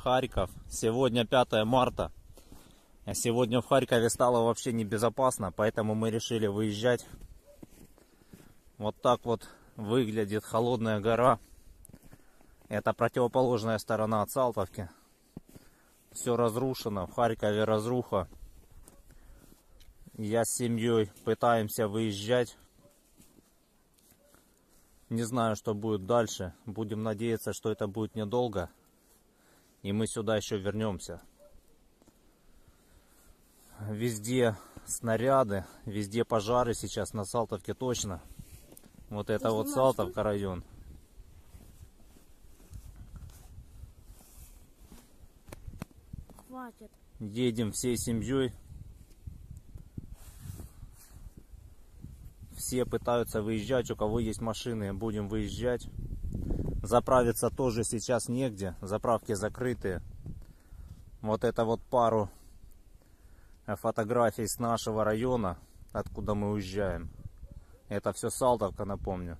Харьков. Сегодня 5 марта. А сегодня в Харькове стало вообще небезопасно, поэтому мы решили выезжать. Вот так вот выглядит холодная гора. Это противоположная сторона от Салтовки. Все разрушено, в Харькове разруха. Я с семьей пытаемся выезжать. Не знаю, что будет дальше. Будем надеяться, что это будет недолго. И мы сюда еще вернемся. Везде снаряды, везде пожары сейчас на Салтовке точно. Вот это вот Салтовка район. Хватит. Едем всей семьей. Все пытаются выезжать, у кого есть машины, будем выезжать. Заправиться тоже сейчас негде, заправки закрытые. Вот это вот пару фотографий с нашего района, откуда мы уезжаем. Это все Салтовка, напомню.